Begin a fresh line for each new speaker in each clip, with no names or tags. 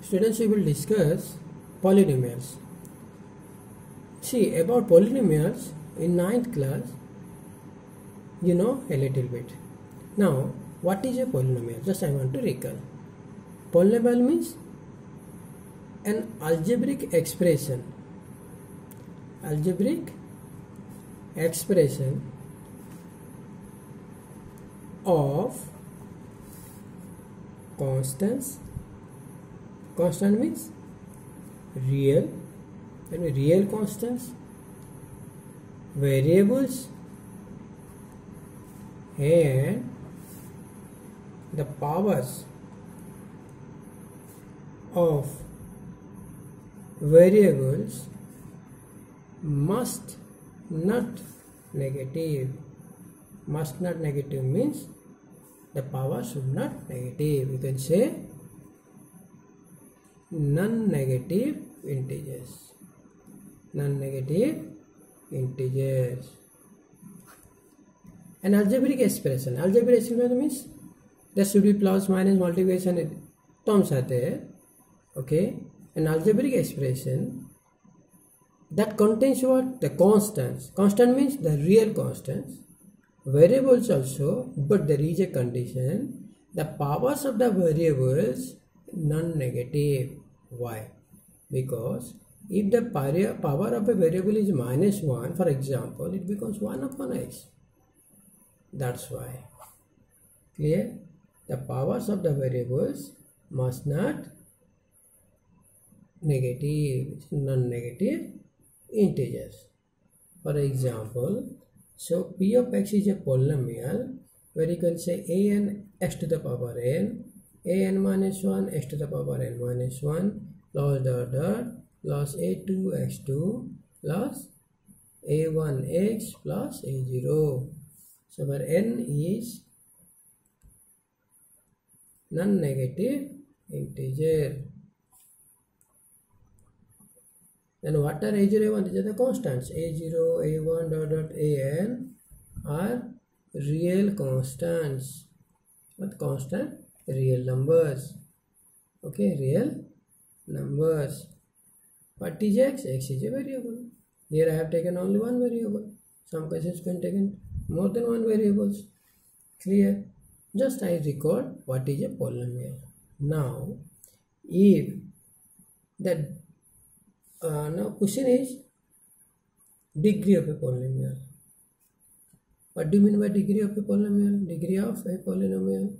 students we will discuss polynomials. See about polynomials in ninth class you know a little bit. Now what is a polynomial? Just i want to recall. Polynomial means an algebraic expression. Algebraic expression of constants constant means real and real constants variables and the powers of variables must not negative must not negative means the power should not negative you can say non-negative integers. Non-negative integers. An algebraic expression. Algebraic expression means? There should be plus minus multiplication terms are there. Okay? An algebraic expression that contains what? The constants. Constant means the real constants. Variables also but there is a condition. The powers of the variables non-negative. Why? Because if the power of a variable is minus 1 for example it becomes 1 upon x. That's why. Clear? The powers of the variables must not negative non-negative integers. For example so p of x is a polynomial where you can say a n x to the power n a n minus 1 x to the power n minus 1 plus dot dot plus a2 x2 plus a1 x plus a0 so where n is non-negative integer. Then what are a0 a1 these are the constants. A0 a1 dot dot an are real constants. What constant real numbers. Okay real numbers. What is x x is a variable. Here i have taken only one variable. Some cases can taken more than one variables. Clear? Just i record what is a polynomial. Now if that uh, now question is degree of a polynomial. What do you mean by degree of a polynomial? Degree of a polynomial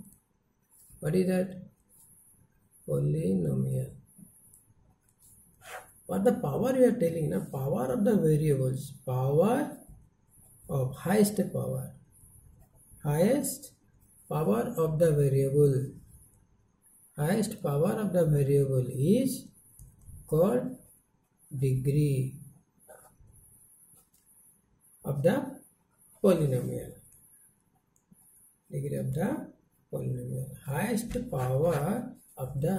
what is that polynomial what the power we are telling now power of the variables. Power of highest power. Highest power of the variable. Highest power of the variable is called degree of the polynomial. Degree of the बोलने power of the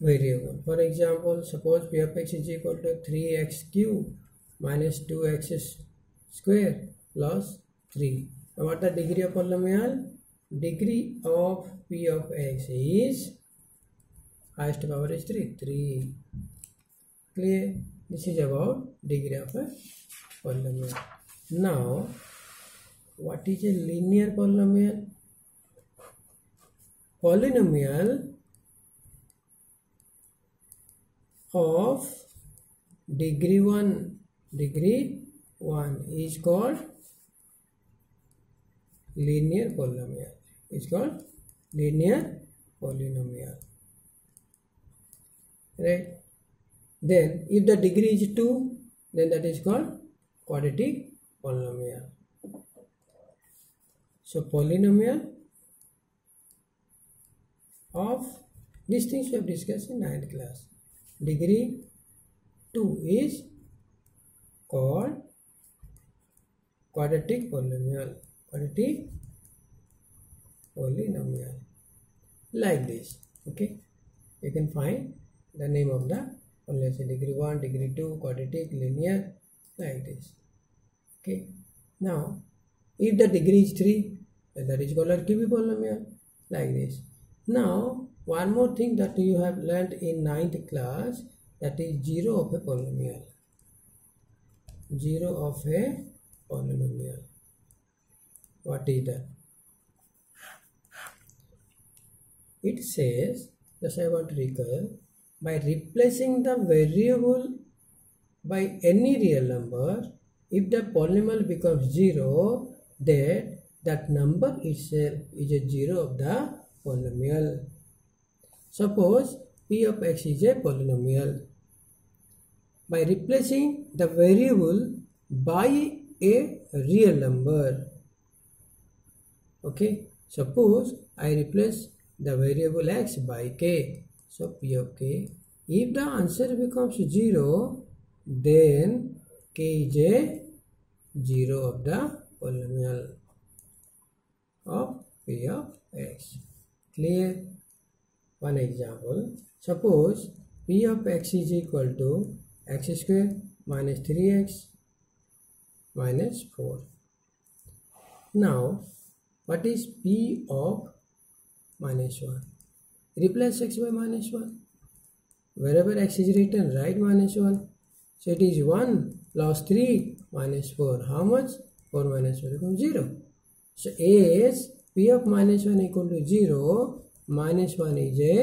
variable for example suppose P of x is equal to three x cube minus two x square plus three what the degree of polynomial degree of P of x is highest power is three three clear this is about degree of a polynomial now what is a linear polynomial polynomial of degree 1 degree 1 is called linear polynomial. Is called linear polynomial. Right? Then if the degree is 2 then that is called quadratic polynomial. So polynomial of these things we have discussed in 9th class. Degree 2 is called quadratic polynomial. Quadratic polynomial. Like this. Okay. You can find the name of the polynomial. Degree 1, degree 2, quadratic, linear. Like this. Okay. Now, if the degree is 3, then that is called a cubic polynomial. Like this. Now, one more thing that you have learned in ninth class that is zero of a polynomial. Zero of a polynomial. What is that? It says just I want to recall by replacing the variable by any real number if the polynomial becomes zero then that number itself is a zero of the polynomial. Suppose p of x is a polynomial. By replacing the variable by a real number. Okay? Suppose i replace the variable x by k. So p of k. If the answer becomes 0 then k is a 0 of the polynomial of p of x clear one example suppose p of x is equal to x square minus 3x minus 4 now what is p of minus 1 replace x by minus 1 wherever x is written write minus 1 so it is 1 plus 3 minus 4 how much 4 minus 4 equals 0 so as p of minus 1 equal to 0 minus 1 is a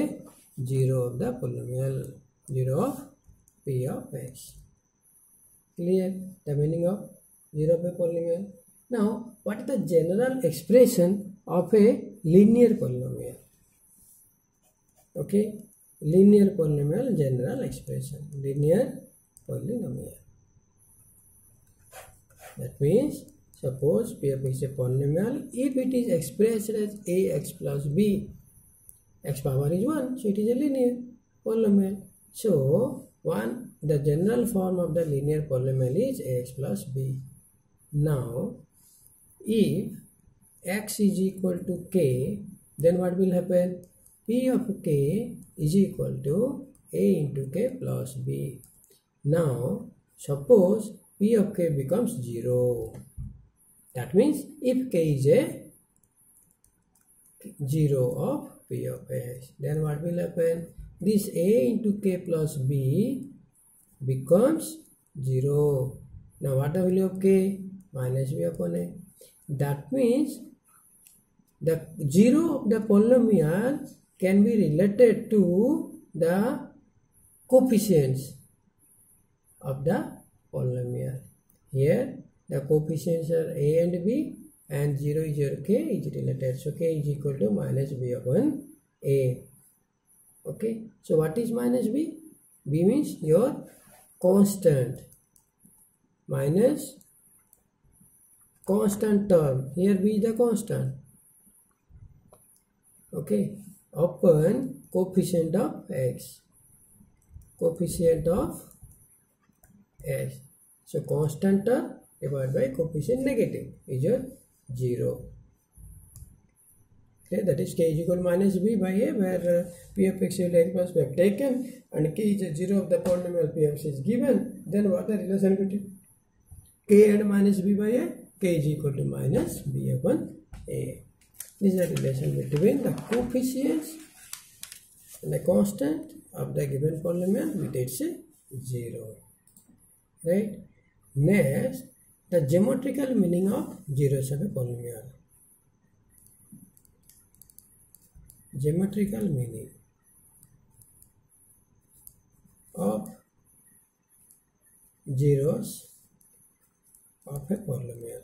0 of the polynomial 0 of p of x clear the meaning of 0 of a polynomial now what is the general expression of a linear polynomial okay linear polynomial general expression linear polynomial that means suppose p is a polynomial if it is expressed as ax plus b x power is 1 so it is a linear polynomial. So one the general form of the linear polynomial is ax plus b. Now if x is equal to k then what will happen? P of k is equal to a into k plus b. Now suppose p of k becomes 0 that means if k is a 0 of p of x then what will happen? This a into k plus b becomes 0 now what the value of k? Minus b upon a. That means the zero of the polynomial can be related to the coefficients of the polynomial. Here the coefficients are a and b and 0 is your k is related. So k is equal to minus b upon a. Okay. So what is minus b? b means your constant minus constant term here b is the constant okay upon coefficient of x coefficient of x so constant term divided by coefficient negative is your 0 okay that is k is equal minus b by a where uh, p of x will x we have taken and k is a 0 of the polynomial p of x is given then what the relation between k and minus b by a k is equal to minus b upon a. This is the relation between the coefficients and the constant of the given polynomial with its 0. Right? Next, the geometrical meaning of zeros of a polynomial. Geometrical meaning of zeros of a polynomial.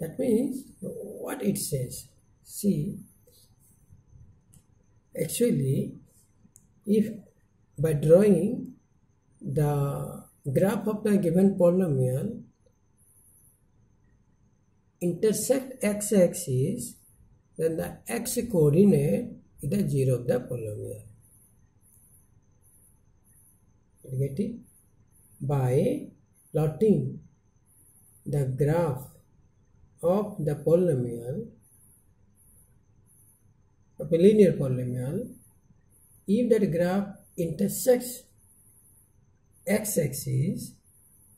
That means what it says. See, actually, if by drawing the graph of the given polynomial intersect x-axis, then the x coordinate is the zero of the polynomial. Get it? By plotting the graph of the polynomial of a linear polynomial if that graph intersects x-axis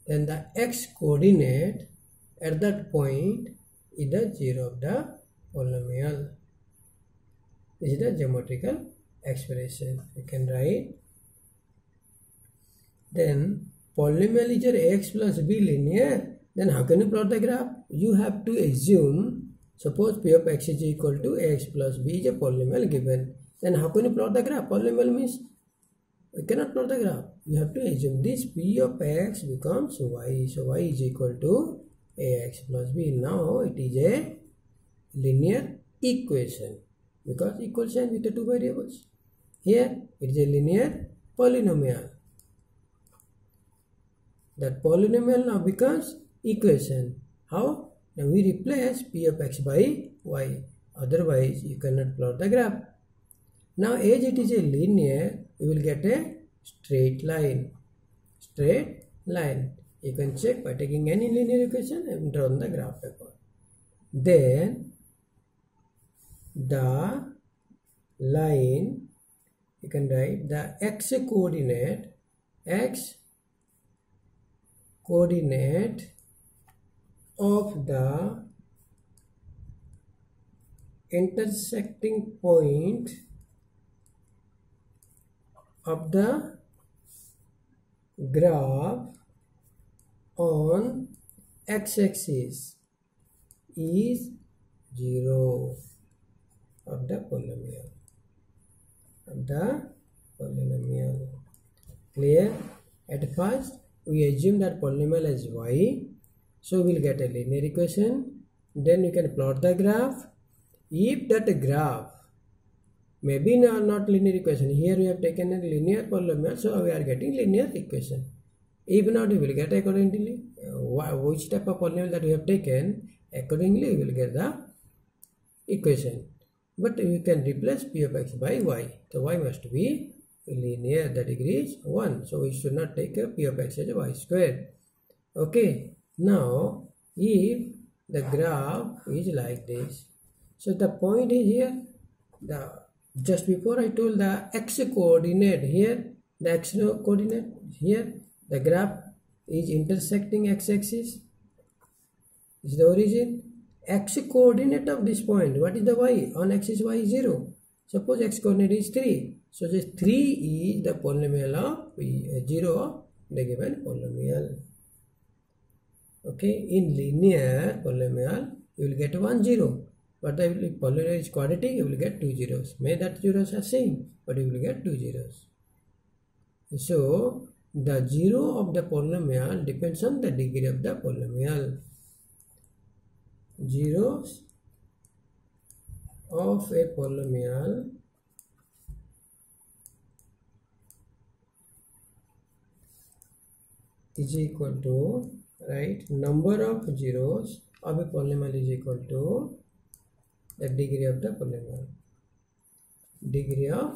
then the x coordinate at that point is the zero of the polynomial. This is the geometrical expression. You can write. Then polynomial is your ax plus b linear. Then how can you plot the graph? You have to assume, suppose p of x is equal to x plus b is a polynomial given. Then how can you plot the graph? Polynomial means we cannot plot the graph. You have to assume this p of x becomes y. So y is equal to ax plus b. Now it is a linear equation because equal sign with the two variables. Here it is a linear polynomial. That polynomial now becomes equation. How? Now we replace p of x by y. Otherwise you cannot plot the graph. Now as it is a linear, you will get a straight line. Straight line. You can check by taking any linear equation and draw the graph paper. Then the line you can write the x coordinate x coordinate of the intersecting point of the graph on x-axis is 0 of the polynomial. Of the polynomial. Clear? At first we assume that polynomial is y. So we'll get a linear equation. Then you can plot the graph. If that graph maybe not, not linear equation. Here we have taken a linear polynomial so we are getting linear equation. If not we will get accordingly. Uh, which type of polynomial that we have taken accordingly we will get the equation. But we can replace p of x by y. So y must be linear, the degree is 1. So we should not take a p of x as y square. Okay, now if the graph is like this, so the point is here, the just before I told the x coordinate here, the x coordinate here, the graph is intersecting x-axis, is the origin. X coordinate of this point what is the y? On x axis y is 0 suppose x coordinate is 3 so this 3 is the polynomial of p, uh, 0 of the given polynomial. Okay in linear polynomial you will get 1 0 but the is quadratic you will get two zeros. May that zeros are same but you will get two zeros. So the zero of the polynomial depends on the degree of the polynomial. Zeros of a polynomial is equal to right number of zeros of a polynomial is equal to the degree of the polynomial degree of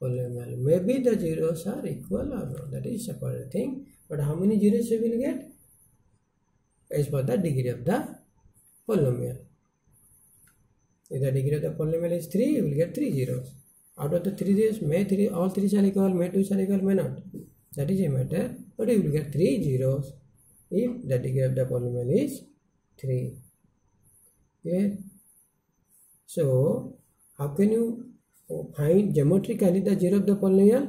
polynomial maybe the zeros are equal or not that is separate thing but how many zeros we will get as per the degree of the polynomial. If the degree of the polynomial is 3, you will get 3 zeros. Out of the 3 zeros, may 3, all 3 shall equal, may 2 shall equal, may not. That is a matter. But you will get 3 zeros if the degree of the polynomial is 3. Okay. So, how can you find geometrically the zero of the polynomial?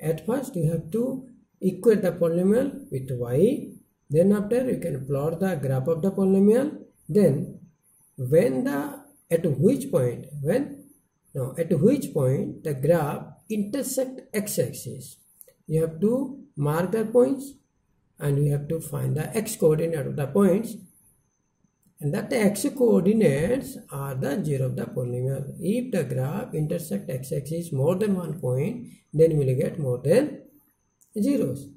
At first, you have to equate the polynomial with y. Then after, you can plot the graph of the polynomial then when the at which point when now at which point the graph intersect x-axis you have to mark the points and you have to find the x coordinate of the points and that the x coordinates are the zero of the polynomial if the graph intersect x-axis more than one point then we will get more than zeros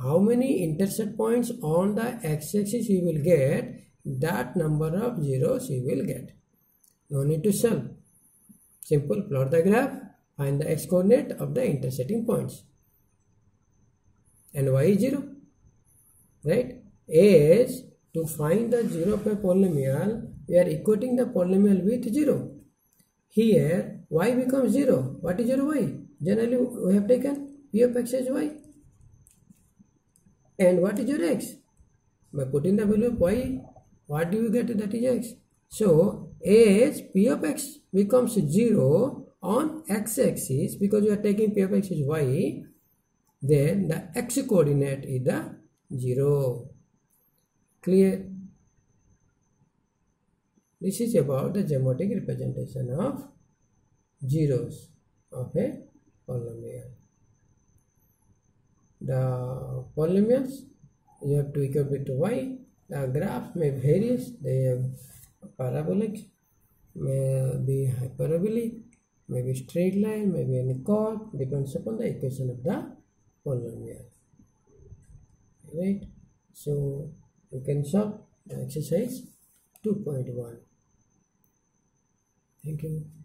how many intercept points on the x-axis you will get that number of zeros you will get. No need to solve. Simple plot the graph, find the x coordinate of the intersecting points. And y is 0. Right? As to find the zero of a polynomial, we are equating the polynomial with 0. Here, y becomes 0. What is your y? Generally, we have taken p of x as y. And what is your x? By putting the value of y what do you get that is x So as p of x becomes 0 on x-axis because you are taking p of x is y then the x coordinate is the 0 clear? This is about the geometric representation of zeros of a polynomial. The polynomials you have to equate to y. The graph may vary they have parabolic may be hyperbolic may be straight line may be any curve depends upon the equation of the polynomial. Right? So you can solve the exercise 2.1 thank you